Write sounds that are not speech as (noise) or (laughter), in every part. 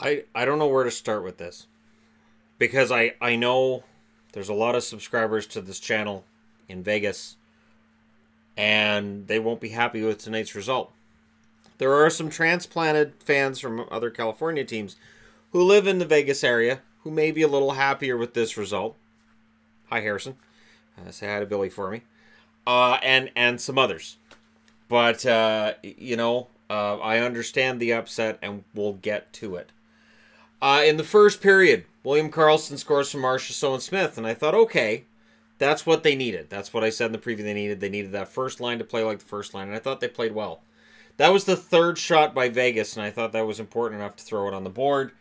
I I don't know where to start with this because I I know there's a lot of subscribers to this channel in Vegas and they won't be happy with tonight's result. There are some transplanted fans from other California teams who live in the Vegas area who may be a little happier with this result. Hi Harrison. Uh, say hi to Billy for me. Uh, and and some others. But uh, you know, uh, I understand the upset, and we'll get to it. Uh, in the first period, William Karlsson scores from Marchessault and Smith, and I thought, okay, that's what they needed. That's what I said in the preview they needed. They needed that first line to play like the first line, and I thought they played well. That was the third shot by Vegas, and I thought that was important enough to throw it on the board.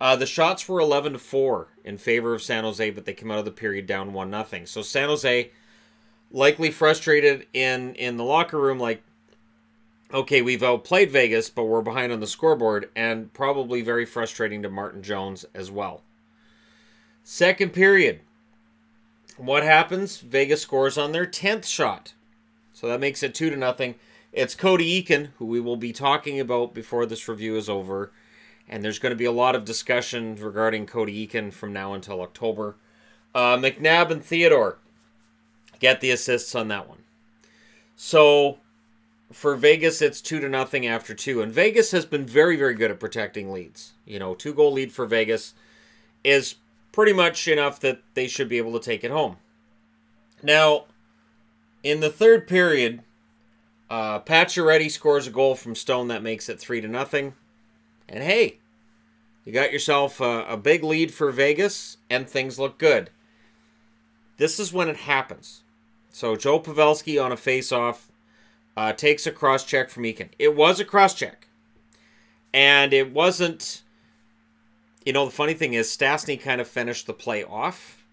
Uh, the shots were 11 to 4 in favor of San Jose, but they came out of the period down 1 nothing. So San Jose likely frustrated in in the locker room like okay, we've outplayed Vegas, but we're behind on the scoreboard, and probably very frustrating to Martin Jones as well. Second period. What happens? Vegas scores on their 10th shot. So that makes it 2 to nothing. It's Cody Eakin, who we will be talking about before this review is over. And there's going to be a lot of discussion regarding Cody Eakin from now until October. Uh, McNabb and Theodore get the assists on that one. So for Vegas, it's two to nothing after two, and Vegas has been very, very good at protecting leads. You know, two goal lead for Vegas is pretty much enough that they should be able to take it home. Now, in the third period, uh, Pacioretty scores a goal from Stone that makes it three to nothing, and hey, you got yourself a, a big lead for Vegas, and things look good. This is when it happens. So Joe Pavelski on a face-off uh, takes a cross check from Eakin. It was a cross check. And it wasn't, you know, the funny thing is Stastny kind of finished the play off.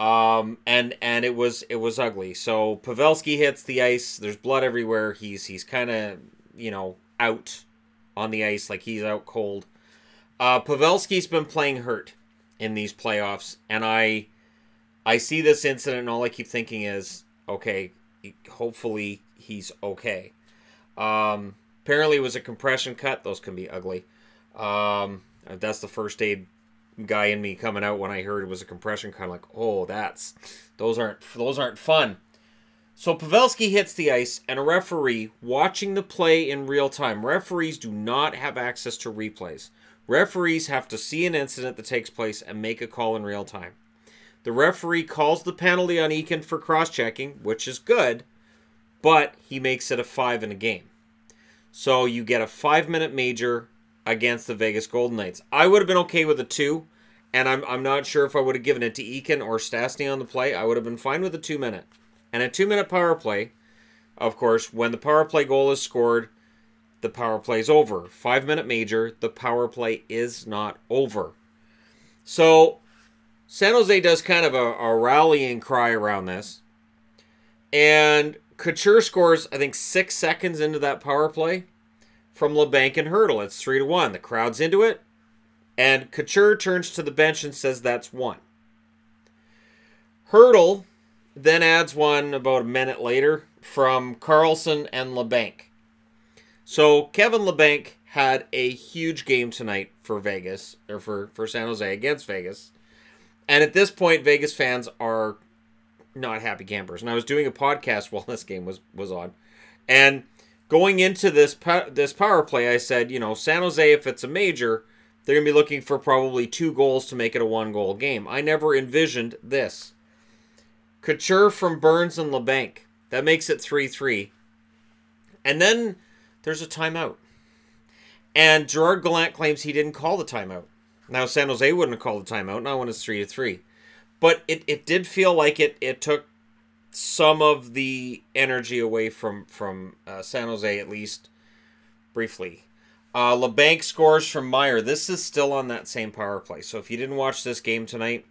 Um, and and it was it was ugly. So Pavelski hits the ice. There's blood everywhere. He's he's kind of you know out on the ice like he's out cold. Uh, Pavelski's been playing hurt in these playoffs, and I I see this incident, and all I keep thinking is, okay, hopefully he's okay. Um, apparently, it was a compression cut. Those can be ugly. Um, that's the first aid guy in me coming out when I heard it was a compression cut. I'm like, oh, that's those aren't those aren't fun. So Pavelski hits the ice, and a referee watching the play in real time. Referees do not have access to replays. Referees have to see an incident that takes place and make a call in real time. The referee calls the penalty on Eakin for cross checking, which is good, but he makes it a five in a game. So you get a five minute major against the Vegas Golden Knights. I would have been okay with a two, and I'm, I'm not sure if I would have given it to Eakin or Stastny on the play. I would have been fine with a two minute. And a two minute power play, of course, when the power play goal is scored, the power play is over. Five minute major, the power play is not over. So San Jose does kind of a, a rallying cry around this. And Couture scores, I think, six seconds into that power play from Labanc and Hertl. It's three to one. The crowd's into it. And Couture turns to the bench and says that's one. Hertl then adds one about a minute later from Karlsson and Labanc. So Kevin Labanc had a huge game tonight for Vegas, or for, for San Jose against Vegas. And at this point, Vegas fans are not happy campers. And I was doing a podcast (laughs) while this game was was on, and going into this this power play, I said, you know, San Jose, if it's a major, they're gonna be looking for probably two goals to make it a one goal game. I never envisioned this. Couture from Burns and Labanc. That makes it three three. And then there's a timeout. And Gerard Gallant claims he didn't call the timeout. Now San Jose wouldn't have called the timeout. Now when it's three to three but it, it did feel like it it took some of the energy away from from uh, San Jose at least briefly. Uh, Labanc scores from Meier. This is still on that same power play. So if you didn't watch this game tonight,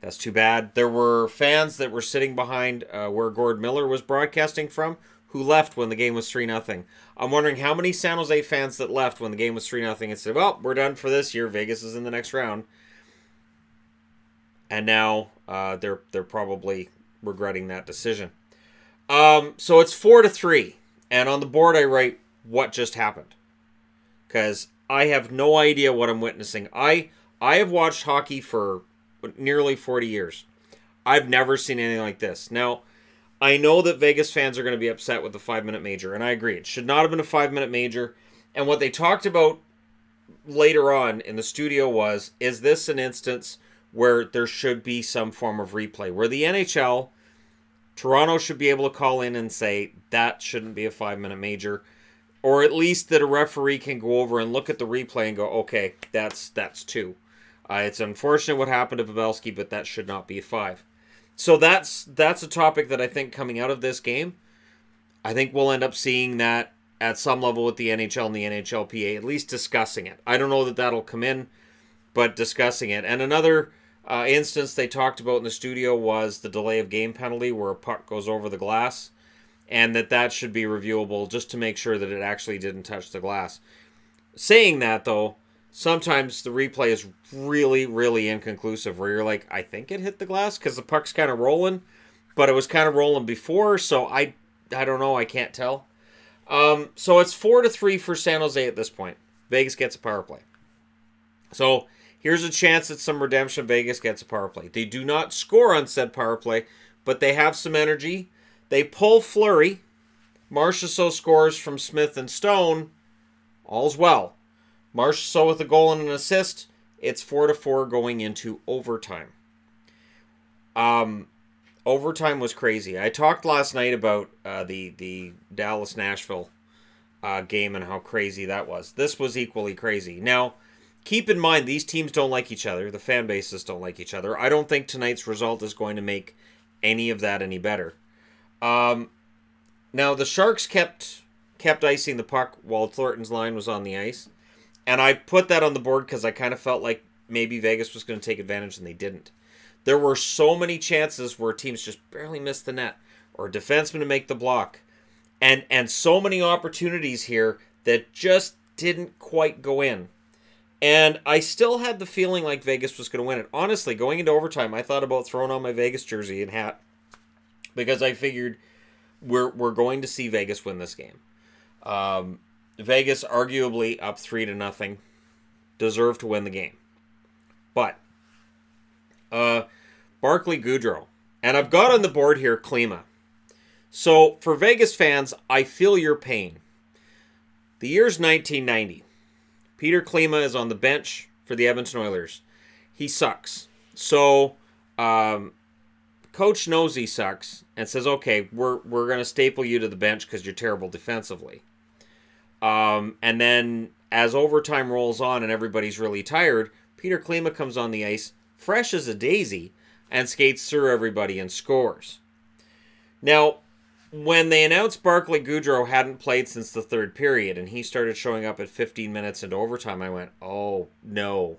that's too bad. There were fans that were sitting behind uh, where Gord Miller was broadcasting from who left when the game was 3 0. I'm wondering how many San Jose fans that left when the game was 3 0 and said, well, we're done for this year. Vegas is in the next round and now uh, they're they're probably regretting that decision. Um, so it's four to three, and on the board I write what just happened. because I have no idea what I'm witnessing. I I have watched hockey for nearly 40 years. I've never seen anything like this. Now, I know that Vegas fans are going to be upset with the five minute major, and I agree. It should not have been a five minute major. And what they talked about later on in the studio was is this an instance where there should be some form of replay, where the NHL, Toronto should be able to call in and say that shouldn't be a five minute major. Or at least that a referee can go over and look at the replay and go, okay, that's that's two. Uh, it's unfortunate what happened to Pavelski, but that should not be five. So that's that's a topic that I think coming out of this game, I think we'll end up seeing that at some level with the NHL and the NHLPA, at least discussing it. I don't know that that'll come in, but discussing it. And another uh, instance they talked about in the studio was the delay of game penalty, where a puck goes over the glass, and that that should be reviewable just to make sure that it actually didn't touch the glass. Saying that though, sometimes the replay is really, really inconclusive where you're like, I think it hit the glass because the puck's kind of rolling, but it was kind of rolling before, so I I don't know, I can't tell. Um, so it's four to three for San Jose at this point. Vegas gets a power play. So here's a chance that some redemption. Vegas gets a power play. They do not score on said power play, but they have some energy. They pull Fleury. Marchessault scores from Smith and Stone. All's well. Marchessault with a goal and an assist. It's four to four going into overtime. Um, overtime was crazy. I talked last night about uh, the the Dallas Nashville uh, game and how crazy that was. This was equally crazy. Now, keep in mind these teams don't like each other. The fan bases don't like each other. I don't think tonight's result is going to make any of that any better. Um, now the Sharks kept kept icing the puck while Thornton's line was on the ice. And I put that on the board because I kind of felt like maybe Vegas was going to take advantage and they didn't. There were so many chances where teams just barely missed the net or a defenseman to make the block. And and so many opportunities here that just didn't quite go in. And I still had the feeling like Vegas was going to win it. Honestly, going into overtime, I thought about throwing on my Vegas jersey and hat because I figured we're we're going to see Vegas win this game. Um, Vegas arguably up three to nothing, deserved to win the game. But uh, Barclay Goodrow, and I've got on the board here Klima. So for Vegas fans, I feel your pain. The year's 1990. Peter Klima is on the bench for the Edmonton Oilers. He sucks. So um, coach knows he sucks and says, "Okay, we're we're going to staple you to the bench because you're terrible defensively." Um, and then as overtime rolls on and everybody's really tired, Peter Klima comes on the ice, fresh as a daisy, and skates through everybody and scores. Now, when they announced Barclay Goodrow hadn't played since the third period and he started showing up at 15 minutes into overtime, I went, oh, no.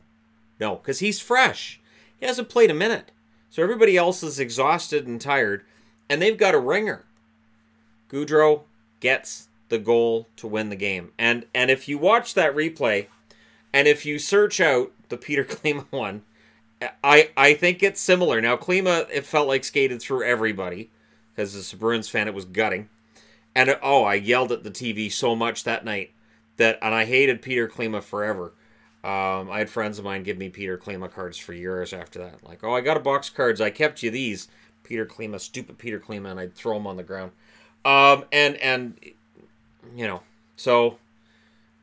No, because he's fresh. He hasn't played a minute. So everybody else is exhausted and tired, and they've got a ringer. Goodrow gets the goal to win the game. And and if you watch that replay, and if you search out the Peter (laughs) Klima one, I I think it's similar. Now Klima, it felt like skated through everybody, as a Bruins fan, it was gutting. And oh, I yelled at the TV so much that night that, and I hated Peter Klima forever. Um, I had friends of mine give me Peter Klima cards for years after that. Like, oh, I got a box cards. I kept you these. Peter Klima, stupid Peter Klima, and I'd throw them on the ground. Um, and and you know, so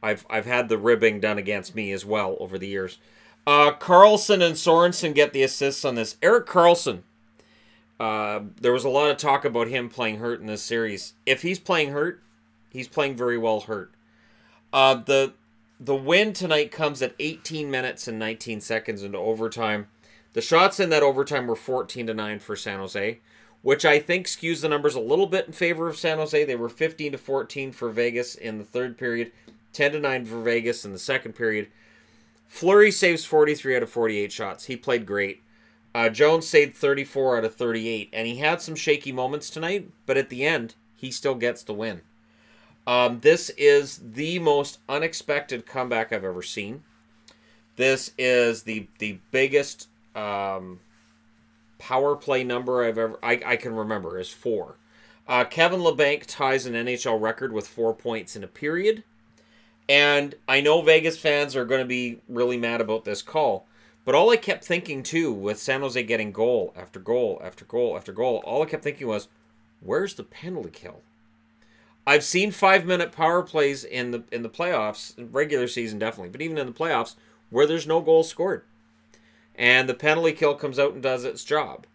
I've I've had the ribbing done against me as well over the years. Uh, Karlsson and Sorensen get the assists on this. Eric Karlsson. Uh, there was a lot of talk about him playing hurt in this series. If he's playing hurt, he's playing very well hurt. Uh, the the win tonight comes at 18 minutes and 19 seconds into overtime. The shots in that overtime were 14 to 9 for San Jose which I think skews the numbers a little bit in favor of San Jose. They were 15 to 14 for Vegas in the third period, 10 to 9 for Vegas in the second period. Fleury saves 43 out of 48 shots. He played great. Uh, Jones saved 34 out of 38, and he had some shaky moments tonight, but at the end, he still gets the win. Um, this is the most unexpected comeback I've ever seen. This is the the biggest um, power play number I've ever I, I can remember is four. Uh, Kevin Labanc ties an NHL record with four points in a period, And I know Vegas fans are going to be really mad about this call. But all I kept thinking too, with San Jose getting goal after goal after goal after goal, all I kept thinking was, where's the penalty kill? I've seen five minute power plays in the in the playoffs, regular season definitely, but even in the playoffs, where there's no goal scored. And the penalty kill comes out and does its job.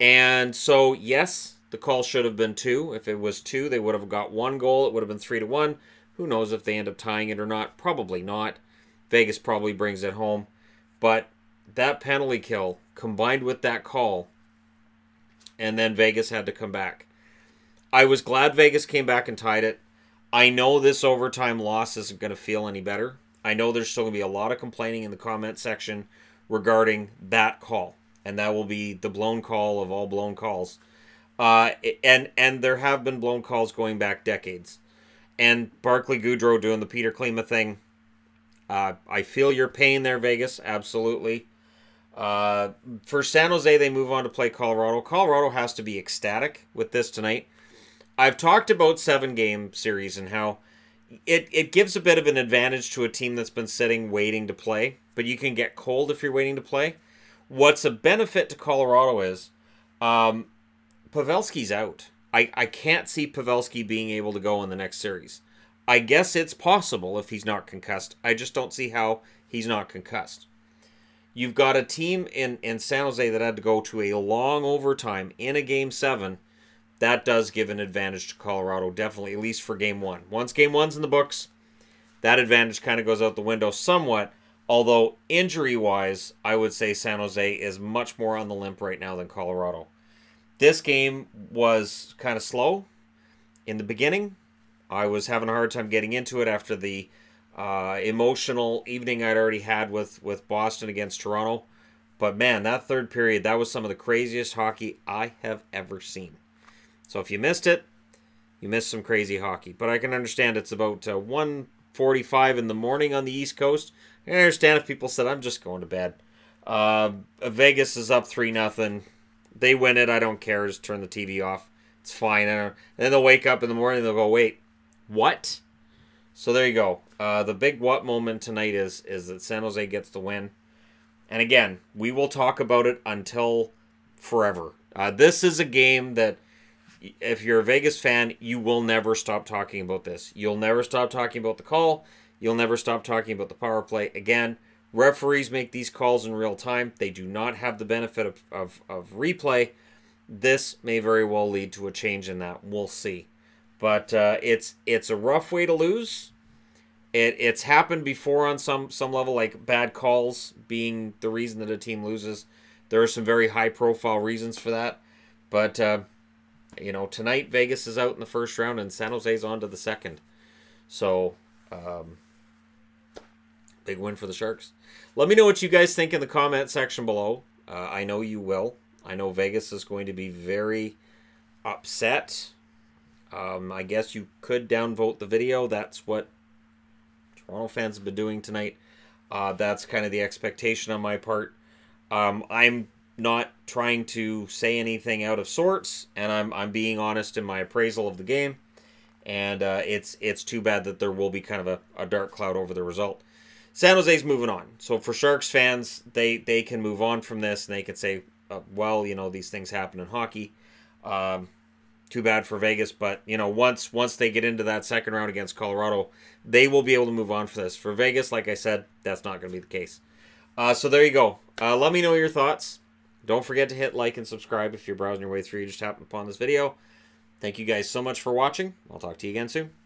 And so, yes, the call should have been two. If it was two, they would have got one goal. It would have been three to one. Who knows if they end up tying it or not? Probably not. Vegas probably brings it home. But that penalty kill combined with that call, and then Vegas had to come back. I was glad Vegas came back and tied it. I know this overtime loss isn't going to feel any better. I know there's still going to be a lot of complaining in the comment section regarding that call, and that will be the blown call of all blown calls. Uh, and and there have been blown calls going back decades. And Barclay Goodrow doing the Peter Klima thing. Uh, I feel your pain there, Vegas. Absolutely. Uh, for San Jose, they move on to play Colorado. Colorado has to be ecstatic with this tonight. I've talked about seven game series and how it, it gives a bit of an advantage to a team that's been sitting waiting to play, but you can get cold if you're waiting to play. What's a benefit to Colorado is um, Pavelski's out. I, I can't see Pavelski being able to go in the next series. I guess it's possible if he's not concussed. I just don't see how he's not concussed. You've got a team in, in San Jose that had to go to a long overtime in a game seven. That does give an advantage to Colorado, definitely, at least for game one. Once game one's in the books, that advantage kind of goes out the window somewhat. Although, injury wise, I would say San Jose is much more on the limp right now than Colorado. This game was kind of slow in the beginning. I was having a hard time getting into it after the uh, emotional evening I'd already had with, with Boston against Toronto. But man, that third period, that was some of the craziest hockey I have ever seen. So if you missed it, you missed some crazy hockey. But I can understand it's about uh, 1.45 in the morning on the East Coast. I understand if people said, I'm just going to bed. Uh, Vegas is up 3 nothing. They win it. I don't care. Just turn the TV off. It's fine. And then they'll wake up in the morning they'll go, wait, what? So there you go. Uh, the big what moment tonight is is that San Jose gets the win. And again, we will talk about it until forever. Uh, this is a game that, if you're a Vegas fan, you will never stop talking about this. You'll never stop talking about the call. You'll never stop talking about the power play. Again, referees make these calls in real time. They do not have the benefit of, of, of replay. This may very well lead to a change in that. We'll see. But uh, it's it's a rough way to lose. It, it's happened before on some some level, like bad calls being the reason that a team loses. There are some very high profile reasons for that, but uh, you know tonight Vegas is out in the first round and San Jose's on to the second, so um, big win for the Sharks. Let me know what you guys think in the comment section below. Uh, I know you will. I know Vegas is going to be very upset um, I guess you could downvote the video. That's what Toronto fans have been doing tonight. Uh, that's kind of the expectation on my part. Um, I'm not trying to say anything out of sorts, and I'm I'm being honest in my appraisal of the game. And uh, it's it's too bad that there will be kind of a, a dark cloud over the result. San Jose's moving on, so for Sharks fans, they they can move on from this, and they can say, uh, well, you know, these things happen in hockey. Um, too bad for Vegas, but you know, once once they get into that second round against Colorado, they will be able to move on for this. For Vegas, like I said, that's not going to be the case. Uh, so there you go. Uh, let me know your thoughts. Don't forget to hit like and subscribe if you're browsing your way through. You just happened upon this video. Thank you guys so much for watching. I'll talk to you again soon.